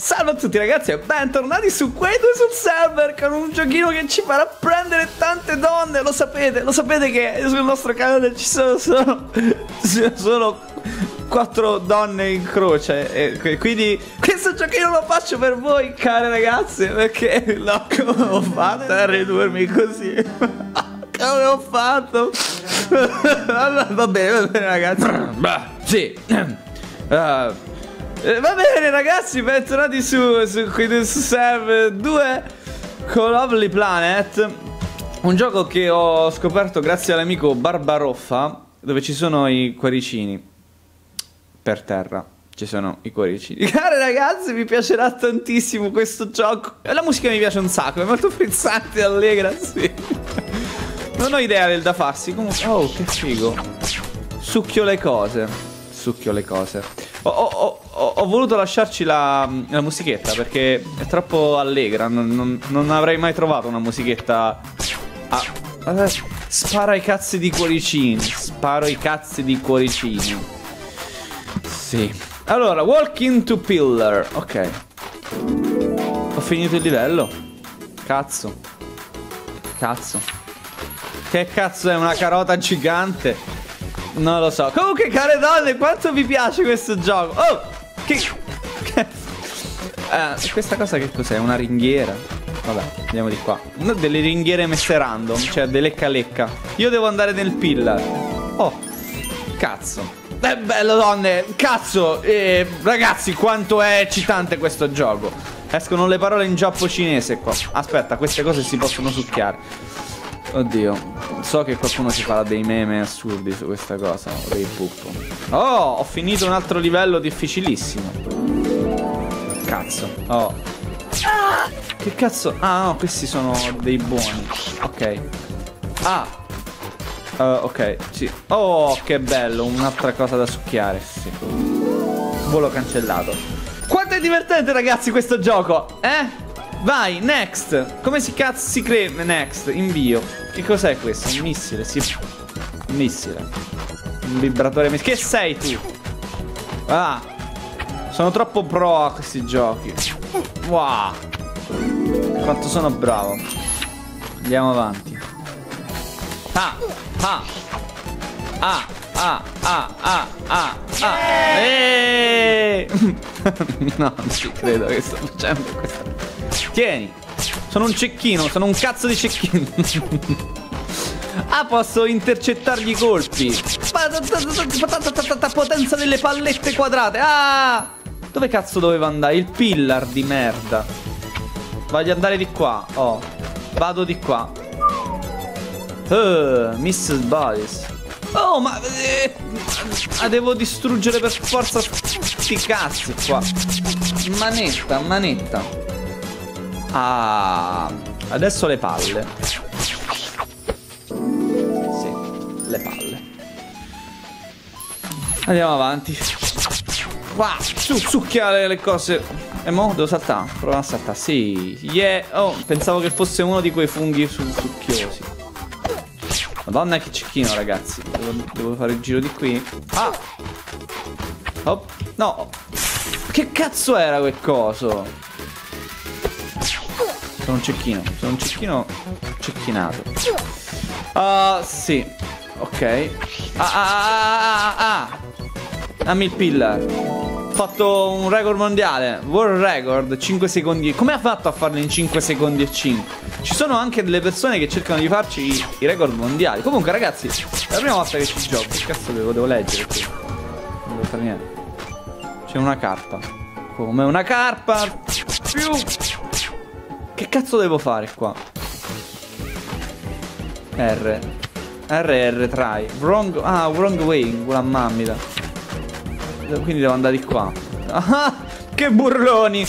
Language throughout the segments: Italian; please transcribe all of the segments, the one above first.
Salve a tutti ragazzi e bentornati su Quake sul server con un giochino che ci farà prendere tante donne, lo sapete, lo sapete che sul nostro canale ci sono solo, solo quattro donne in croce e quindi questo giochino lo faccio per voi care ragazze perché no, come ho fatto a ridurmi così? come ho fatto? va bene, va bene ragazzi. Sì. Uh, eh, va bene ragazzi, bentornati su, su, su, Serve 2 con Lovely Planet. Un gioco che ho scoperto grazie all'amico Barbaroffa Dove ci sono i cuoricini Per terra. Ci sono i cuoricini. Cari ragazzi, mi piacerà tantissimo questo gioco. La musica mi piace un sacco, è molto frizzante e allegra, sì. Non ho idea del da farsi, comunque... Oh, che figo. Succhio le cose Succhio le cose ho, ho, ho, ho voluto lasciarci la, la, musichetta perché è troppo allegra. Non, non, non avrei mai trovato una musichetta. Ah, ah, spara i cazzi di cuoricini. Sparo i cazzi di cuoricini. Sì. Allora, walk into pillar. Ok. Ho finito il livello. Cazzo. Cazzo. Che cazzo è una carota gigante? Non lo so. Comunque, care donne, quanto vi piace questo gioco? Oh! Che... eh, questa cosa che cos'è? Una ringhiera? Vabbè, andiamo di qua. No, delle ringhiere messe random, cioè delle lecca Io devo andare nel pillar. Oh, cazzo. È bello, donne. Cazzo. Eh, ragazzi, quanto è eccitante questo gioco. Escono le parole in giappo cinese qua. Aspetta, queste cose si possono succhiare. Oddio, so che qualcuno ci farà dei meme assurdi su questa cosa, dei puppo. Oh, ho finito un altro livello difficilissimo. Cazzo, oh. Che cazzo? Ah, no, questi sono dei buoni. Ok. Ah. Uh, ok, sì. Oh, che bello, un'altra cosa da succhiare, sì. Volo cancellato. Quanto è divertente, ragazzi, questo gioco, eh? Vai, next. Come si cazzo si crea? Next, invio. Che cos'è questo? Un missile, sì. Un missile. Un vibratore missile. Che sei tu? Ah. Sono troppo pro a questi giochi. Wow. Quanto sono bravo. Andiamo avanti. Ah, ah. Ah, ah, ah, ah, ah, ah. Eeeh. no, non ci credo che sto facendo questa. Tieni. Sono un cecchino, sono un cazzo di cecchino. ah, posso intercettargli i colpi. Potenza delle pallette quadrate. Ah! Dove cazzo doveva andare? Il pillar di merda. Voglio andare di qua. Oh. Vado di qua. Uh, Mrs. Bodies. Oh, ma... Eh, devo distruggere per forza sti cazzi qua. Manetta, manetta. Ah, adesso le palle. Sì, le palle. Andiamo avanti. Wow, su, succhia le cose. E mo devo saltare? Prova a saltare. Sì. Yeah. Oh, pensavo che fosse uno di quei funghi su succhiosi. Madonna che cecchino, ragazzi. Devo, devo, fare il giro di qui. Ah! Oh, no. Che cazzo era quel coso? Sono un cecchino. Sono un cecchino cecchinato. Uh, sì. Ok. Ah, ah, ah, ah, ah. Dammi il pillar. Ho fatto un record mondiale. World record 5 secondi. Come ha fatto a farlo in 5 secondi e 5? Ci sono anche delle persone che cercano di farci i, record mondiali. Comunque, ragazzi, è la prima volta che ci gioco. Che cazzo devo, devo leggere? Non devo fare niente. C'è una carpa. Come una carpa. Più che cazzo devo fare qua? R. RR try. Wrong. Ah, wrong way. Quella mammita. Quindi devo andare di qua. Ah, che burloni.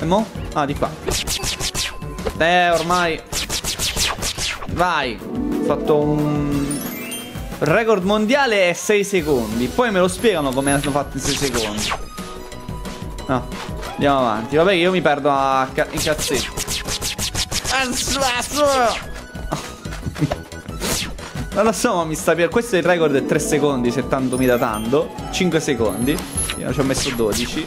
E mo? Ah, di qua. Eh, ormai. Vai. Ho fatto un record mondiale è 6 secondi. Poi me lo spiegano come hanno fatto in 6 secondi. No, andiamo avanti. Vabbè, io mi perdo a ca in cazzetti. Non lo so, ma mi sta piacendo. Questo è il record è 3 secondi, se tanto mi da tanto. 5 secondi. Io ci ho messo 12.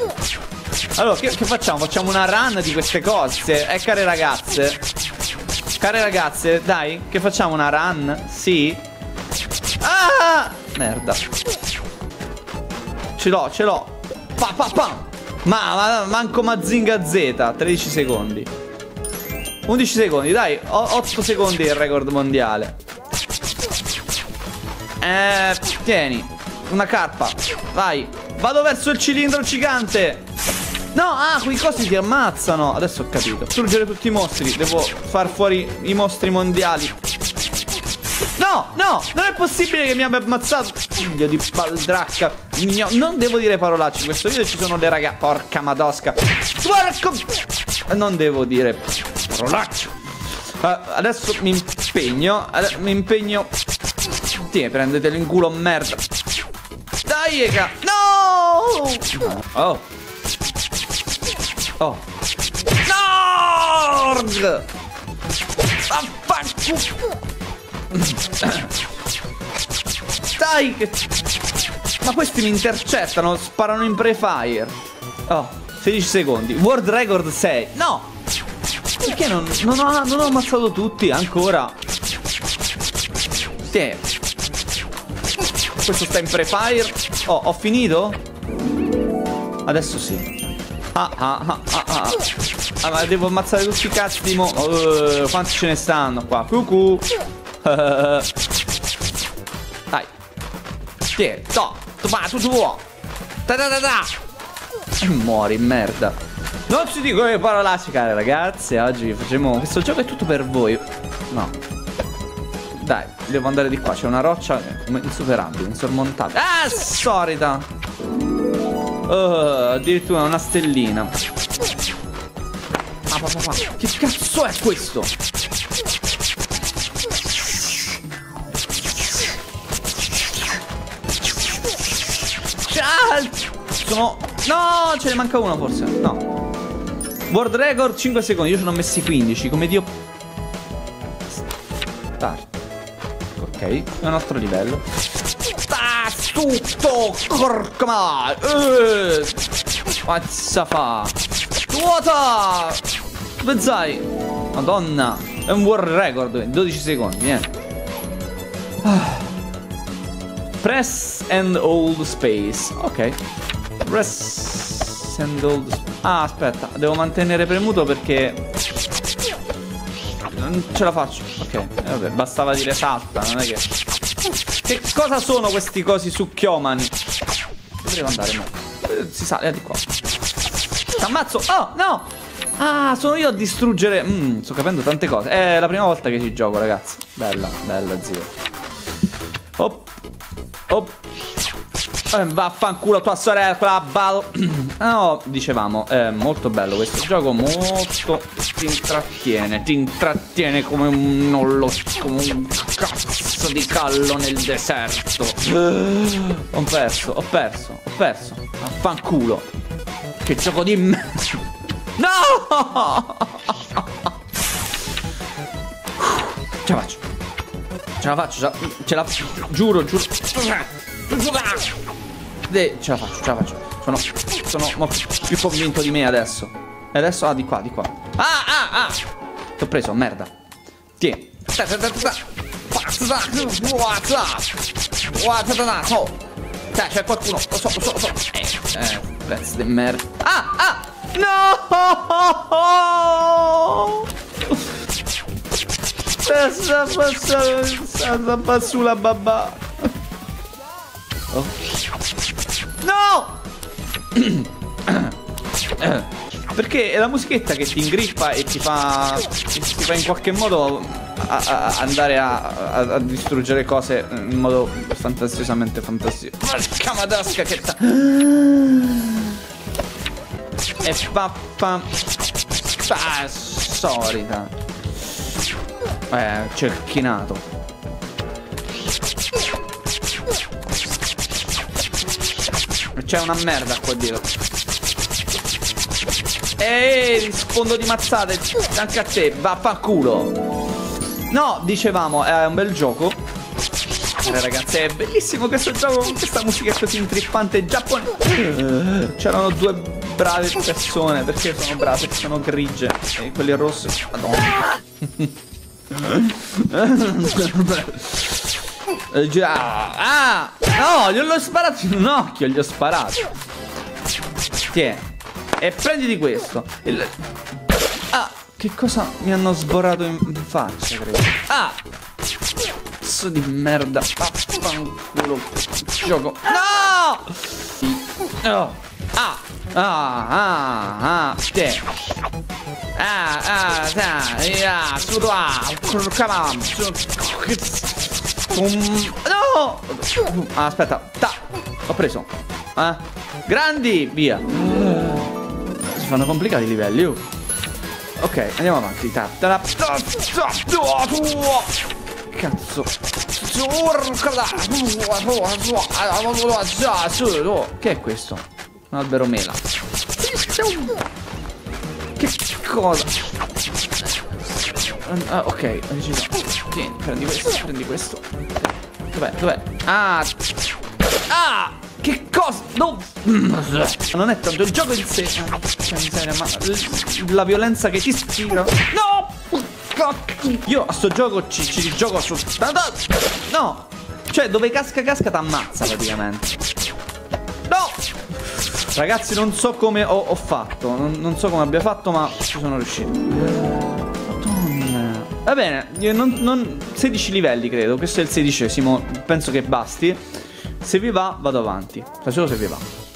Allora, che, che facciamo? Facciamo una run di queste cose. Eh, care ragazze. Care ragazze, dai, che facciamo una run? Sì. Merda. Ce l'ho, ce l'ho. Pa, pa, pa. Ma, ma manco Mazinga Z. 13 secondi. 11 secondi, dai. 8 secondi il record mondiale. Eh, tieni. Una carpa. Vai. Vado verso il cilindro gigante. No, ah, quei cosi ti ammazzano. Adesso ho capito. Struggere tutti i mostri. Devo far fuori i mostri mondiali. No, no, non è possibile che mi abbia ammazzato. Figlio di baldracca. Migno. Non devo dire parolacce. In questo video ci sono le ragazze. Porca madosca. Porco. Non devo dire parolacce. Uh, adesso mi impegno. Uh, mi impegno. Tieni, prendetelo in culo, merda. Dai, ega. No! Oh. Oh. Nord! Affanculo! Dai che... Ma questi mi intercettano, sparano in pre-fire. Oh, 16 secondi. World record 6. No! Perché non, non, ho, non ho ammazzato tutti ancora? Tieni. Questo sta in pre-fire. Oh, ho finito? Adesso sì. Ah, ah, ah, ah, ah. ah ma devo ammazzare tutti i cazzi di mo... Uh, quanti ce ne stanno qua? Cucù. Dai. Tieni. To. Ma tu tu. Muori, merda. Non ci dico che parolacce, care ragazze. Oggi facciamo... Questo gioco è tutto per voi. No. Dai, devo andare di qua. C'è una roccia insuperabile, insormontabile. Ah, solita. Oh, addirittura una stellina. Ah, papà, papà. Che cazzo è questo? Sono... No, ce ne manca uno forse. No. World record 5 secondi. Io ce ne ho messi 15. Come Dio... Start. Ok, è un altro livello. Ah, tutto! Porca ma! Eh. Mazza fa! Dove sei? Madonna! È un world record, 12 secondi, eh. Ah. Press and hold space. Ok. Hold Ah, aspetta. Devo mantenere premuto perché... Non ce la faccio. Ok. Eh, vabbè, bastava dire salta, non è che... Che cosa sono questi cosi su Chiomani? Devo andare, no. Eh, si sale, di qua. Ammazzo! Oh, no! Ah, sono io a distruggere... Mmm, sto capendo tante cose. È la prima volta che ci gioco, ragazzi. Bella, bella, zio. Oh. Oh. Eh, vaffanculo tua sorella, bal... no, dicevamo, è molto bello questo gioco, molto... Ti intrattiene, ti intrattiene come un... non lo come un cazzo di callo nel deserto. ho perso, ho perso, ho perso. Vaffanculo. Che gioco di. No! Ce la faccio. Ce la faccio, ce la giuro, giuro. De, ce la faccio, ce la faccio. Sono, sono più convinto di me adesso. E adesso, ah, di qua, di qua. Ah, ah, ah. Ti ho preso, merda. Tieni. Dai, c'è qualcuno. Lo so, lo so, lo so. Eh, eh pezzo di merda. Ah, ah. No! Sta passando, sta passando la babà. Oh. No! Perché è la musichetta che ti ingrippa e ti fa. ti fa in qualche modo a, a andare a, a, distruggere cose in modo fantasiosamente fantasioso. Porca madasca che ta. E pappa. Ah, solita. Eh, cerchinato. C'è una merda qua dietro. Ehi, rispondo di mazzate. Anche a te, vaffanculo. No, dicevamo, è un bel gioco. fare ragazzi È bellissimo questo gioco con questa musica così intrippante giapponese C'erano due brave persone Perché sono brave? Sono grigie E quelle rosse Madonna eh, già. Ah No gliel'ho sparato in un occhio Gli ho sparato. Tieni E prenditi questo. Il... Ah Che cosa mi hanno sborato in faccia credo. Ah Cazzo di merda Vaffanculo. Gioco. No! Oh. Ah Ah Ah Ah Te Ah Ah Ah Yeah Su ah Come on No ah, Aspetta Ta Ho preso eh? Grandi Via Si fanno complicati i livelli uh. Ok andiamo avanti Ta -ta -ta Cazzo. Che è questo? Un albero mela. Che cosa? Ah, ok. Tieni, prendi questo, prendi questo. Dov'è? Dov'è? Ah! Ah! Che cosa? No! Non è tanto il gioco in sé. Cioè, miseria, ma la violenza che ti ispira. No! Io a sto gioco ci, ci gioco su. No! Cioè, dove casca casca t'ammazza praticamente. No! Ragazzi, non so come ho, ho fatto. Non, non, so come abbia fatto, ma ci sono riuscito. Va bene, non, non, 16 livelli credo. Questo è il sedicesimo. Penso che basti. Se vi va, vado avanti. Solo se vi va.